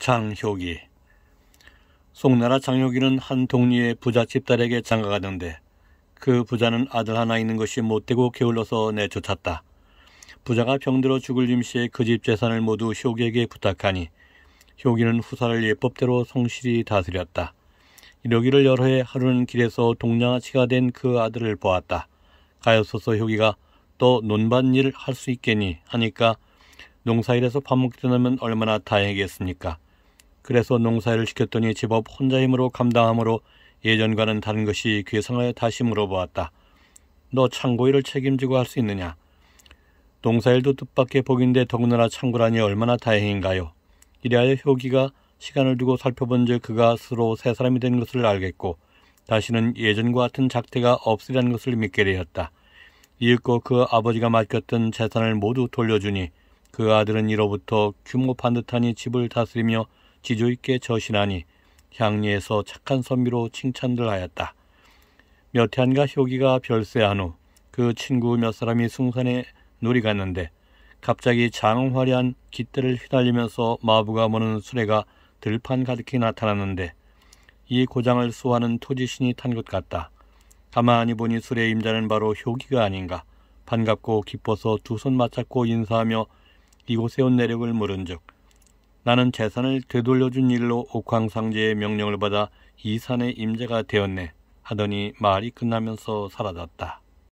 장효기 송나라 장효기는 한 동리의 부잣집 딸에게 장가가는데 그 부자는 아들 하나 있는 것이 못되고 게을러서 내쫓았다. 부자가 병들어 죽을 임시에 그 집 재산을 모두 효기에게 부탁하니 효기는 후사를 예법대로 성실히 다스렸다. 이러기를 여러 해 하루는 길에서 동양아치가 된 그 아들을 보았다. 가엾어서 효기가 또 논밭일을 할수 있겠니 하니까 농사일에서 밥 먹게 되면 얼마나 다행이겠습니까. 그래서 농사일을 시켰더니 제법 혼자 힘으로 감당하므로 예전과는 다른 것이 괴상하여 다시 물어보았다. 너 창고 일을 책임지고 할 수 있느냐? 농사일도 뜻밖의 복인데 더군다나 창고라니 얼마나 다행인가요? 이래하여 효기가 시간을 두고 살펴본 즉 그가 스스로 새 사람이 된 것을 알겠고 다시는 예전과 같은 작태가 없으리라는 것을 믿게 되었다. 이윽고 그 아버지가 맡겼던 재산을 모두 돌려주니 그 아들은 이로부터 규모 반듯하니 집을 다스리며 지조 있게 저신하니 향리에서 착한 선비로 칭찬들 하였다. 몇 해안가 효기가 별세한 후 그 친구 몇 사람이 숭산에 놀이 갔는데 갑자기 장화려한 깃대를 휘날리면서 마부가 모는 수레가 들판 가득히 나타났는데 이 고장을 수호하는 토지신이 탄 것 같다. 가만히 보니 수레 임자는 바로 효기가 아닌가. 반갑고 기뻐서 두 손 맞잡고 인사하며 이곳에 온 내력을 물은즉 나는 재산을 되돌려준 일로 옥황상제의 명령을 받아 이 산의 임자가 되었네 하더니 말이 끝나면서 사라졌다.